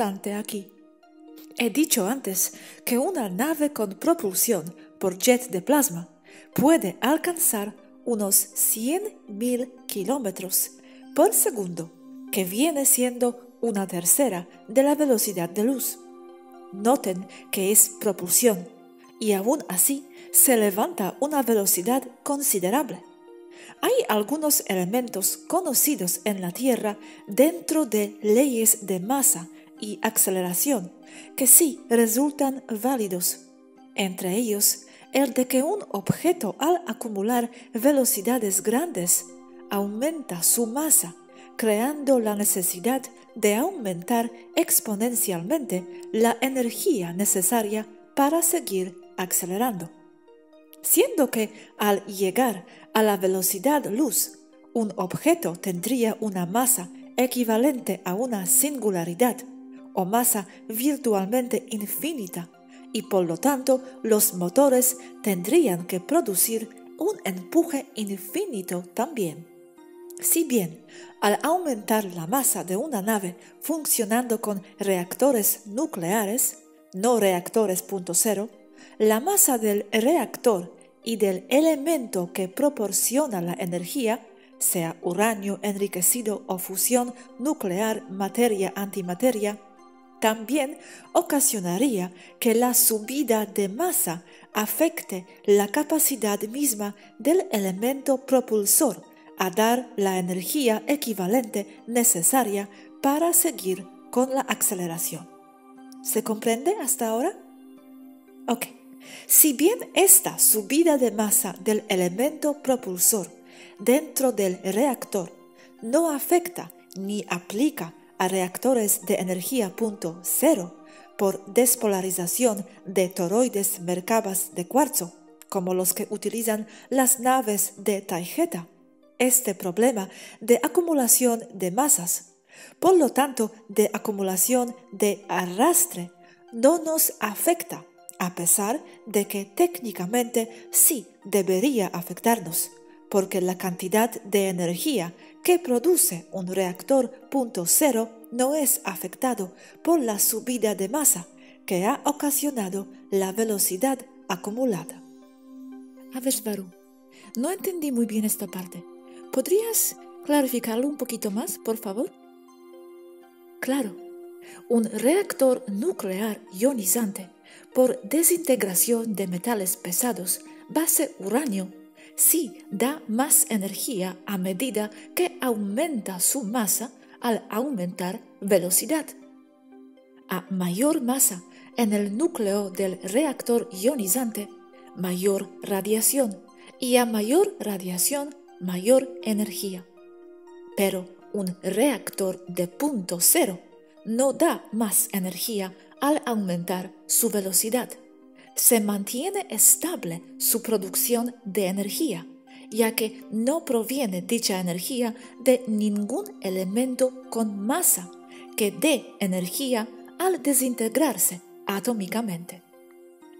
aquí. He dicho antes que una nave con propulsión por jet de plasma puede alcanzar unos 100.000 kilómetros por segundo, que viene siendo una tercera de la velocidad de luz. Noten que es propulsión y aún así se levanta una velocidad considerable. Hay algunos elementos conocidos en la Tierra dentro de leyes de masa y aceleración que sí resultan válidos. Entre ellos, el de que un objeto al acumular velocidades grandes aumenta su masa, creando la necesidad de aumentar exponencialmente la energía necesaria para seguir acelerando. Siendo que al llegar a la velocidad luz, un objeto tendría una masa equivalente a una singularidad masa virtualmente infinita y por lo tanto los motores tendrían que producir un empuje infinito también. Si bien, al aumentar la masa de una nave funcionando con reactores nucleares, no reactores punto cero, la masa del reactor y del elemento que proporciona la energía, sea uranio enriquecido o fusión nuclear materia-antimateria, también ocasionaría que la subida de masa afecte la capacidad misma del elemento propulsor a dar la energía equivalente necesaria para seguir con la aceleración. ¿Se comprende hasta ahora? Ok. Si bien esta subida de masa del elemento propulsor dentro del reactor no afecta ni aplica a reactores de energía punto cero por despolarización de toroides mercabas de cuarzo, como los que utilizan las naves de Taijeta. Este problema de acumulación de masas, por lo tanto de acumulación de arrastre, no nos afecta, a pesar de que técnicamente sí debería afectarnos porque la cantidad de energía que produce un reactor punto cero no es afectado por la subida de masa que ha ocasionado la velocidad acumulada. A no entendí muy bien esta parte. ¿Podrías clarificarlo un poquito más, por favor? Claro, un reactor nuclear ionizante por desintegración de metales pesados base uranio sí da más energía a medida que aumenta su masa al aumentar velocidad. A mayor masa en el núcleo del reactor ionizante, mayor radiación y a mayor radiación, mayor energía. Pero un reactor de punto cero no da más energía al aumentar su velocidad se mantiene estable su producción de energía, ya que no proviene dicha energía de ningún elemento con masa que dé energía al desintegrarse atómicamente.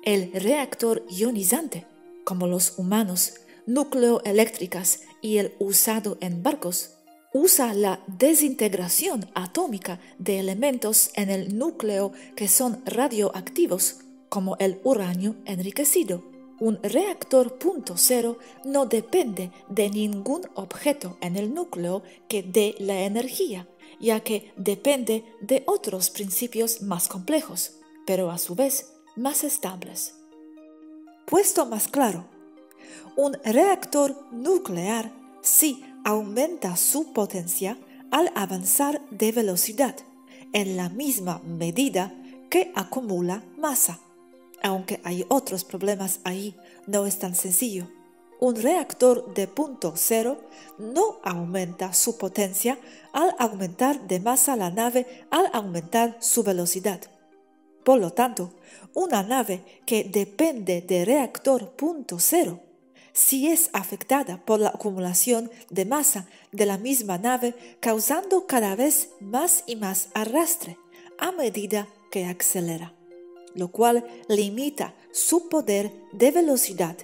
El reactor ionizante, como los humanos, nucleoeléctricas y el usado en barcos, usa la desintegración atómica de elementos en el núcleo que son radioactivos como el uranio enriquecido. Un reactor punto cero no depende de ningún objeto en el núcleo que dé la energía, ya que depende de otros principios más complejos, pero a su vez más estables. Puesto más claro, un reactor nuclear sí aumenta su potencia al avanzar de velocidad, en la misma medida que acumula masa. Aunque hay otros problemas ahí, no es tan sencillo. Un reactor de punto cero no aumenta su potencia al aumentar de masa la nave al aumentar su velocidad. Por lo tanto, una nave que depende de reactor punto cero, si es afectada por la acumulación de masa de la misma nave, causando cada vez más y más arrastre a medida que acelera lo cual limita su poder de velocidad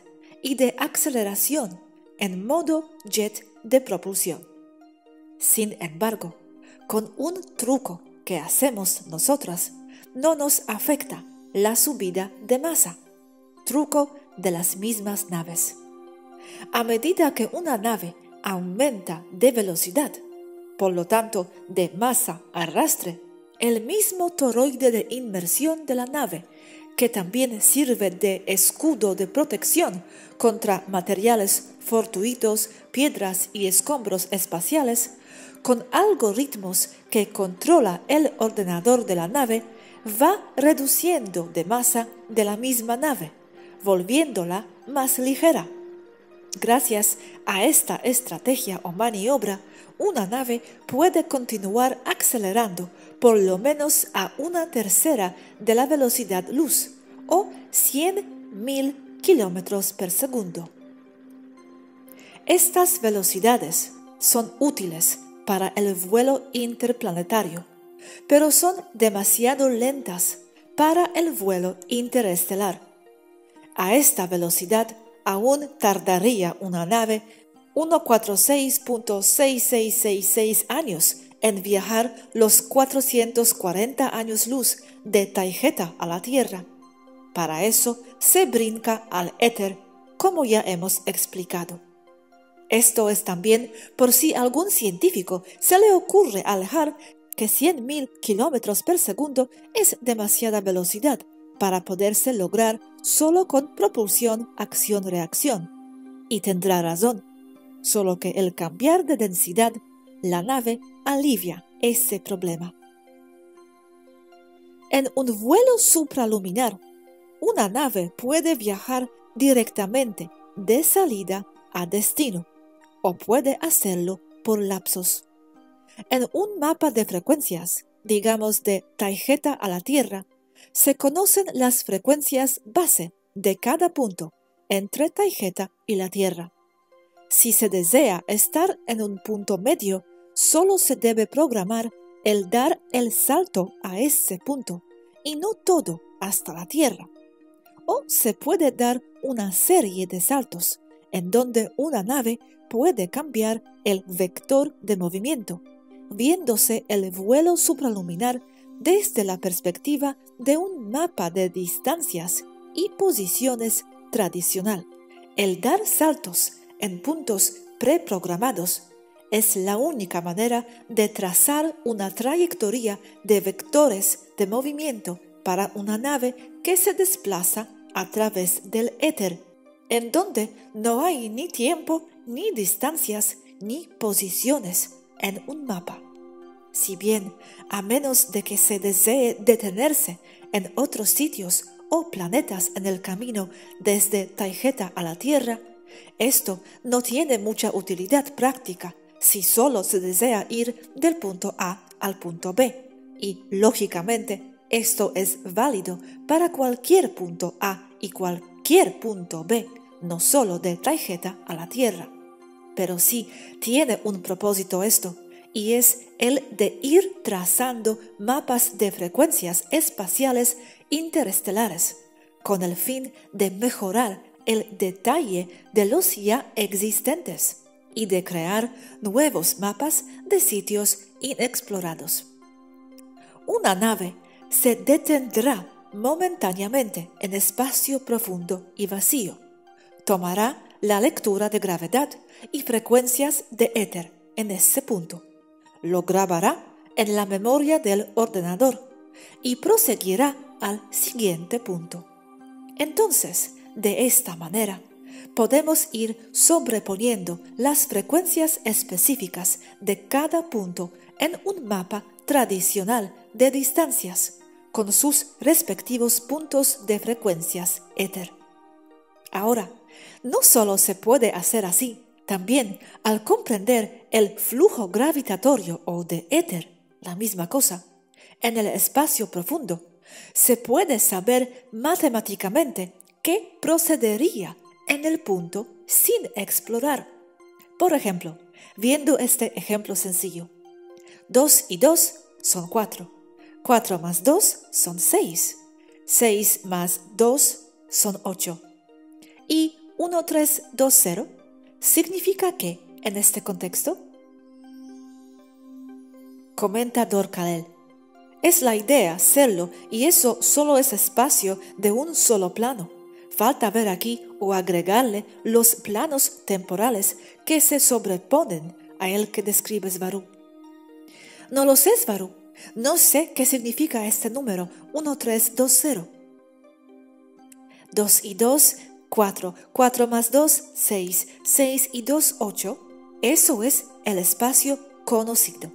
y de aceleración en modo jet de propulsión. Sin embargo, con un truco que hacemos nosotras no nos afecta la subida de masa, truco de las mismas naves. A medida que una nave aumenta de velocidad, por lo tanto de masa arrastre, el mismo toroide de inmersión de la nave, que también sirve de escudo de protección contra materiales fortuitos, piedras y escombros espaciales, con algoritmos que controla el ordenador de la nave, va reduciendo de masa de la misma nave, volviéndola más ligera. Gracias a esta estrategia o maniobra, una nave puede continuar acelerando por lo menos a una tercera de la velocidad luz, o 100.000 kilómetros por segundo. Estas velocidades son útiles para el vuelo interplanetario, pero son demasiado lentas para el vuelo interestelar. A esta velocidad aún tardaría una nave 146.6666 años en viajar los 440 años luz de Taijeta a la Tierra. Para eso se brinca al éter, como ya hemos explicado. Esto es también por si algún científico se le ocurre alejar que 100.000 kilómetros por segundo es demasiada velocidad para poderse lograr solo con propulsión acción-reacción. Y tendrá razón, solo que el cambiar de densidad la nave alivia ese problema. En un vuelo supraluminar, una nave puede viajar directamente de salida a destino o puede hacerlo por lapsos. En un mapa de frecuencias, digamos de tarjeta a la Tierra, se conocen las frecuencias base de cada punto entre tarjeta y la Tierra. Si se desea estar en un punto medio, solo se debe programar el dar el salto a ese punto y no todo hasta la Tierra. O se puede dar una serie de saltos en donde una nave puede cambiar el vector de movimiento, viéndose el vuelo supraluminar desde la perspectiva de un mapa de distancias y posiciones tradicional. El dar saltos en puntos preprogramados es la única manera de trazar una trayectoria de vectores de movimiento para una nave que se desplaza a través del éter, en donde no hay ni tiempo ni distancias ni posiciones en un mapa. Si bien, a menos de que se desee detenerse en otros sitios o planetas en el camino desde Taijeta a la Tierra, esto no tiene mucha utilidad práctica si solo se desea ir del punto A al punto B. Y, lógicamente, esto es válido para cualquier punto A y cualquier punto B, no solo de Taijeta a la Tierra pero sí tiene un propósito esto, y es el de ir trazando mapas de frecuencias espaciales interestelares, con el fin de mejorar el detalle de los ya existentes y de crear nuevos mapas de sitios inexplorados. Una nave se detendrá momentáneamente en espacio profundo y vacío. Tomará la lectura de gravedad y frecuencias de éter en ese punto. Lo grabará en la memoria del ordenador y proseguirá al siguiente punto. Entonces, de esta manera, podemos ir sobreponiendo las frecuencias específicas de cada punto en un mapa tradicional de distancias, con sus respectivos puntos de frecuencias éter. Ahora, no solo se puede hacer así, también al comprender el flujo gravitatorio o de éter, la misma cosa, en el espacio profundo, se puede saber matemáticamente qué procedería en el punto sin explorar. Por ejemplo, viendo este ejemplo sencillo. 2 y 2 son 4. 4 más 2 son 6. 6 más 2 son 8. Y 1320 significa que, en este contexto, comenta Dorcalel, es la idea serlo y eso solo es espacio de un solo plano. Falta ver aquí o agregarle los planos temporales que se sobreponen a el que describe Svaru. No lo sé, Svaru. No sé qué significa este número 1320. 2 y 2, 4. 4 más 2, 6. 6 y 2, 8. Eso es el espacio conocido.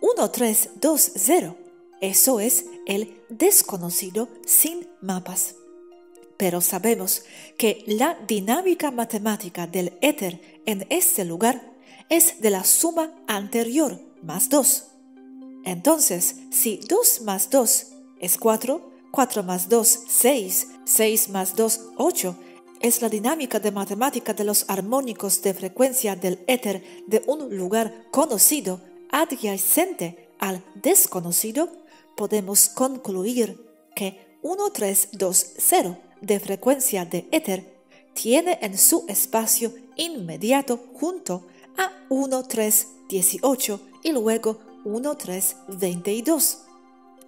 1, 3, 2, 0. Eso es el desconocido sin mapas. Pero sabemos que la dinámica matemática del éter en este lugar es de la suma anterior más 2. Entonces, si 2 más 2 es 4, 4 más 2, 6, 6 más 2, 8, es la dinámica de matemática de los armónicos de frecuencia del éter de un lugar conocido adyacente al desconocido, podemos concluir que 1320 de frecuencia de éter tiene en su espacio inmediato junto a 1318 y luego 1322.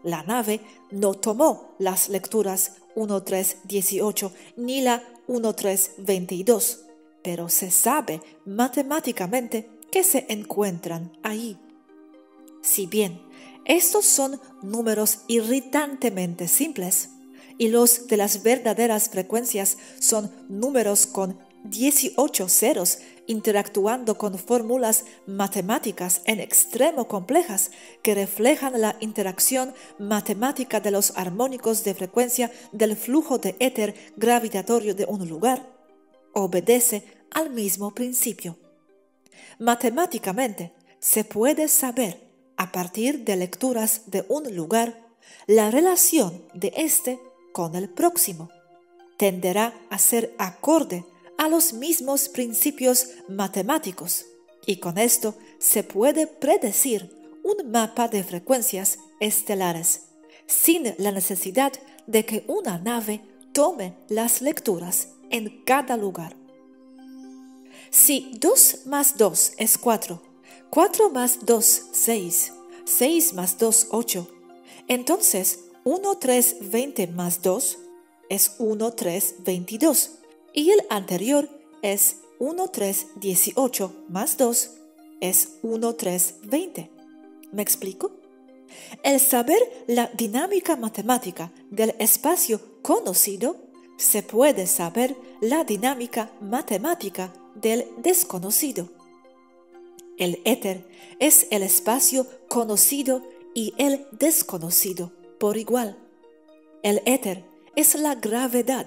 La nave no tomó las lecturas 1318 ni la 1322, pero se sabe matemáticamente que se encuentran ahí. Si bien estos son números irritantemente simples, y los de las verdaderas frecuencias son números con 18 ceros interactuando con fórmulas matemáticas en extremo complejas que reflejan la interacción matemática de los armónicos de frecuencia del flujo de éter gravitatorio de un lugar, obedece al mismo principio. Matemáticamente, se puede saber, a partir de lecturas de un lugar, la relación de éste con el próximo. Tenderá a ser acorde a los mismos principios matemáticos y con esto se puede predecir un mapa de frecuencias estelares sin la necesidad de que una nave tome las lecturas en cada lugar. Si 2 más 2 es 4, 4 más 2 6, 6 más 2 8, entonces 1 3 20 más 2 es 1 3 22 y el anterior es 1, 3, 18 más 2 es 1, 3, 20. ¿Me explico? El saber la dinámica matemática del espacio conocido, se puede saber la dinámica matemática del desconocido. El éter es el espacio conocido y el desconocido por igual. El éter es la gravedad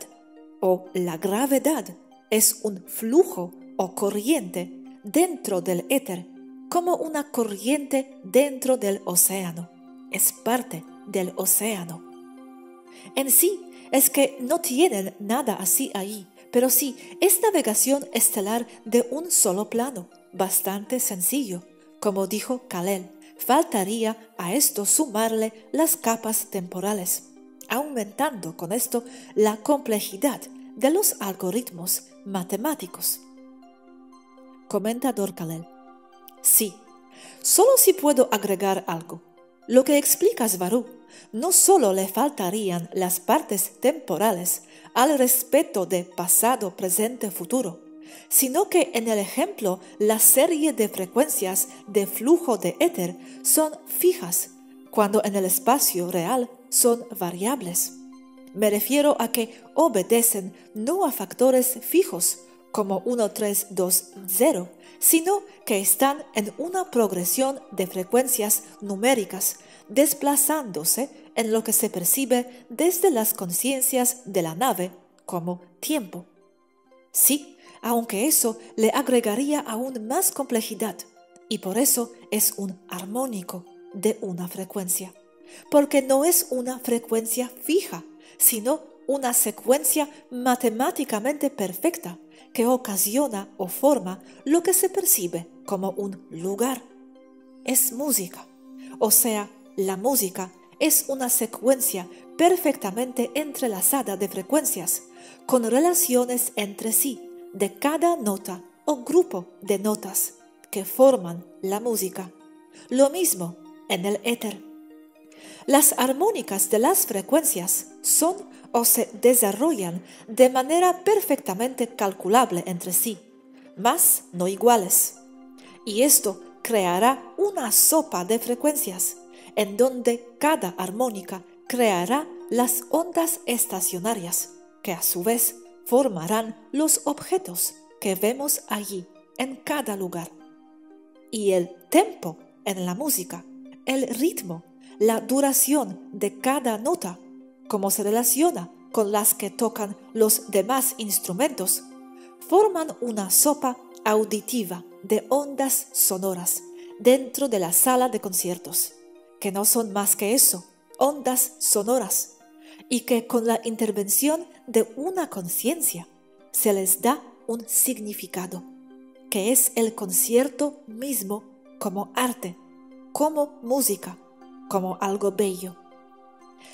o la gravedad es un flujo o corriente dentro del éter, como una corriente dentro del océano. Es parte del océano. En sí es que no tienen nada así ahí, pero sí es navegación estelar de un solo plano, bastante sencillo. Como dijo Kalel, faltaría a esto sumarle las capas temporales aumentando con esto la complejidad de los algoritmos matemáticos. Comentador Kalel. Sí, solo si puedo agregar algo. Lo que explica Svaru, no solo le faltarían las partes temporales al respeto de pasado, presente, futuro, sino que en el ejemplo la serie de frecuencias de flujo de éter son fijas, cuando en el espacio real son variables. Me refiero a que obedecen no a factores fijos como 1, 3, 2, 0, sino que están en una progresión de frecuencias numéricas, desplazándose en lo que se percibe desde las conciencias de la nave como tiempo. Sí, aunque eso le agregaría aún más complejidad, y por eso es un armónico de una frecuencia porque no es una frecuencia fija, sino una secuencia matemáticamente perfecta que ocasiona o forma lo que se percibe como un lugar. Es música, o sea, la música es una secuencia perfectamente entrelazada de frecuencias, con relaciones entre sí de cada nota o grupo de notas que forman la música. Lo mismo en el éter. Las armónicas de las frecuencias son o se desarrollan de manera perfectamente calculable entre sí, mas no iguales. Y esto creará una sopa de frecuencias, en donde cada armónica creará las ondas estacionarias, que a su vez formarán los objetos que vemos allí en cada lugar. Y el tempo en la música, el ritmo, la duración de cada nota, cómo se relaciona con las que tocan los demás instrumentos, forman una sopa auditiva de ondas sonoras dentro de la sala de conciertos, que no son más que eso, ondas sonoras, y que con la intervención de una conciencia se les da un significado, que es el concierto mismo como arte, como música, como algo bello.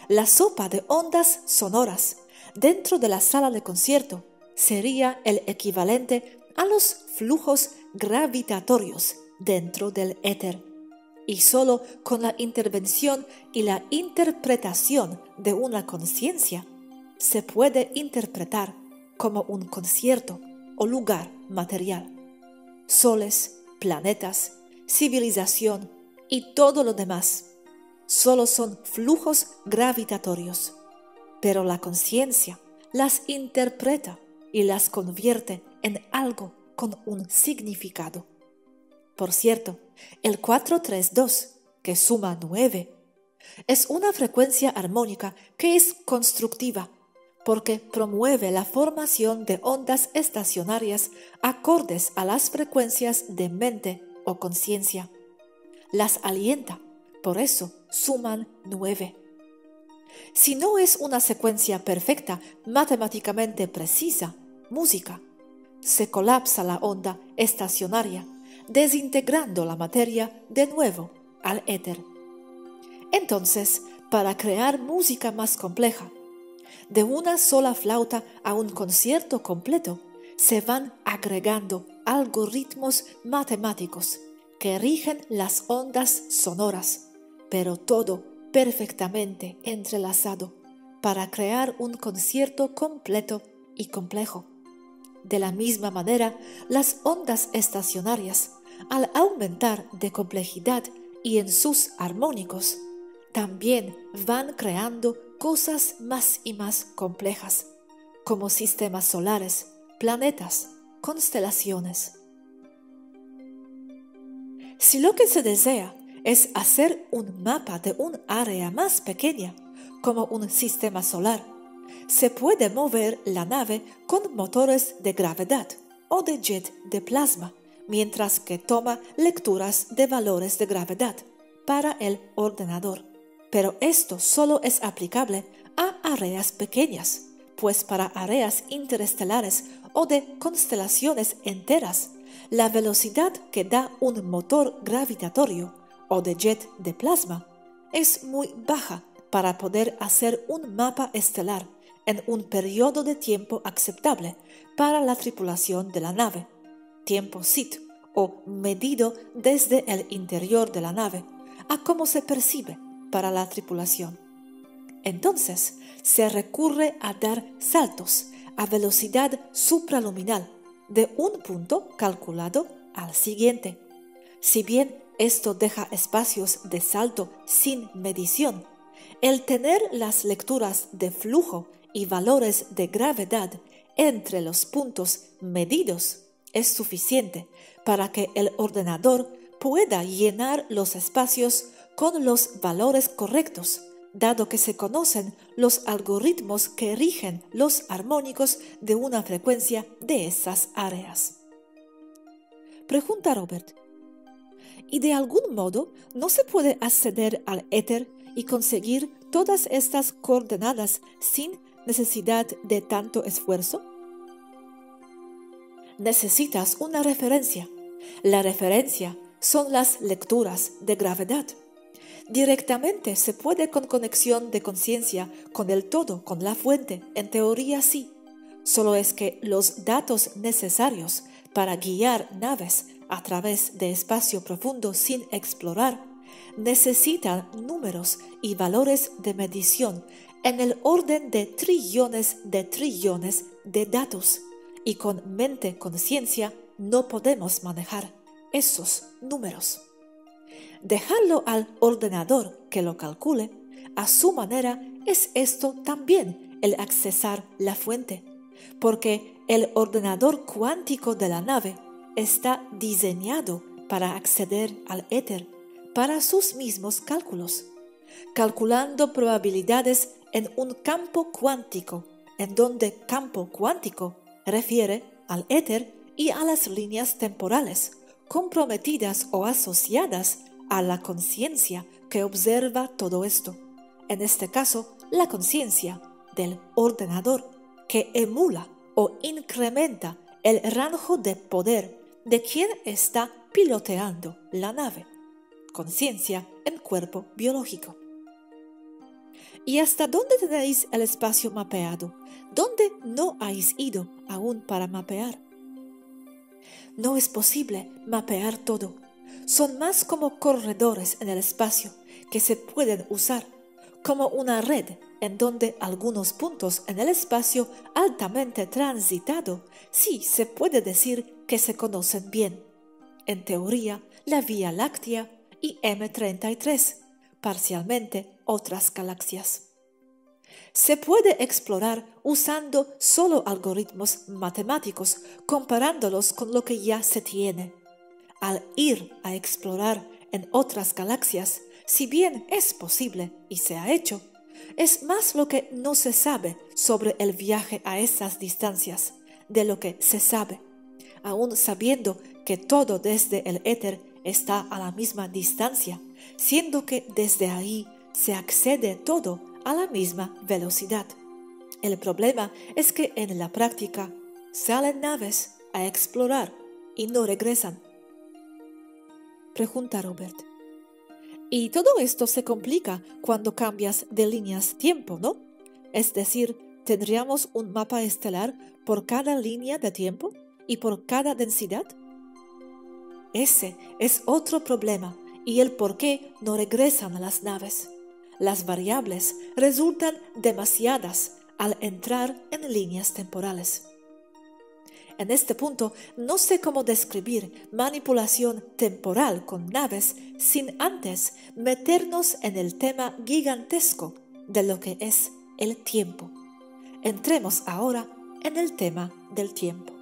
La sopa de ondas sonoras dentro de la sala de concierto sería el equivalente a los flujos gravitatorios dentro del éter. Y solo con la intervención y la interpretación de una conciencia se puede interpretar como un concierto o lugar material. Soles, planetas, civilización y todo lo demás solo son flujos gravitatorios, pero la conciencia las interpreta y las convierte en algo con un significado. Por cierto, el 432, que suma 9, es una frecuencia armónica que es constructiva porque promueve la formación de ondas estacionarias acordes a las frecuencias de mente o conciencia. Las alienta, por eso suman 9. Si no es una secuencia perfecta, matemáticamente precisa, música, se colapsa la onda estacionaria desintegrando la materia de nuevo al éter. Entonces, para crear música más compleja, de una sola flauta a un concierto completo, se van agregando algoritmos matemáticos que rigen las ondas sonoras, pero todo perfectamente entrelazado para crear un concierto completo y complejo. De la misma manera, las ondas estacionarias, al aumentar de complejidad y en sus armónicos, también van creando cosas más y más complejas, como sistemas solares, planetas, constelaciones. Si lo que se desea es hacer un mapa de un área más pequeña, como un sistema solar, se puede mover la nave con motores de gravedad o de jet de plasma, mientras que toma lecturas de valores de gravedad para el ordenador. Pero esto solo es aplicable a áreas pequeñas, pues para áreas interestelares o de constelaciones enteras, la velocidad que da un motor gravitatorio o de jet de plasma es muy baja para poder hacer un mapa estelar en un periodo de tiempo aceptable para la tripulación de la nave, tiempo SIT, o medido desde el interior de la nave, a cómo se percibe para la tripulación. Entonces se recurre a dar saltos a velocidad supraluminal de un punto calculado al siguiente. Si bien esto deja espacios de salto sin medición, el tener las lecturas de flujo y valores de gravedad entre los puntos medidos es suficiente para que el ordenador pueda llenar los espacios con los valores correctos, dado que se conocen los algoritmos que rigen los armónicos de una frecuencia de esas áreas. Pregunta Robert. ¿Y de algún modo no se puede acceder al éter y conseguir todas estas coordenadas sin necesidad de tanto esfuerzo? Necesitas una referencia. La referencia son las lecturas de gravedad. Directamente se puede con conexión de conciencia con el todo, con la fuente, en teoría sí. Solo es que los datos necesarios para guiar naves a través de espacio profundo sin explorar necesitan números y valores de medición en el orden de trillones de trillones de datos y con mente conciencia no podemos manejar esos números. Dejarlo al ordenador que lo calcule a su manera es esto también el accesar la fuente, porque el ordenador cuántico de la nave está diseñado para acceder al éter para sus mismos cálculos, calculando probabilidades en un campo cuántico, en donde campo cuántico refiere al éter y a las líneas temporales comprometidas o asociadas a la conciencia que observa todo esto. En este caso, la conciencia del ordenador que emula o incrementa el rango de poder de quien está piloteando la nave. Conciencia en cuerpo biológico. ¿Y hasta dónde tenéis el espacio mapeado? ¿Dónde no habéis ido aún para mapear? No es posible mapear todo. Son más como corredores en el espacio que se pueden usar, como una red en donde algunos puntos en el espacio altamente transitado sí se puede decir que se conocen bien. En teoría, la Vía Láctea y M33, parcialmente otras galaxias. Se puede explorar usando solo algoritmos matemáticos, comparándolos con lo que ya se tiene. Al ir a explorar en otras galaxias, si bien es posible y se ha hecho, es más lo que no se sabe sobre el viaje a esas distancias de lo que se sabe, aun sabiendo que todo desde el éter está a la misma distancia, siendo que desde ahí se accede todo a la misma velocidad. El problema es que en la práctica salen naves a explorar y no regresan. Pregunta Robert. Y todo esto se complica cuando cambias de líneas tiempo, ¿no? Es decir, ¿tendríamos un mapa estelar por cada línea de tiempo y por cada densidad? Ese es otro problema y el por qué no regresan las naves. Las variables resultan demasiadas al entrar en líneas temporales. En este punto, no sé cómo describir manipulación temporal con naves sin antes meternos en el tema gigantesco de lo que es el tiempo. Entremos ahora en el tema del tiempo.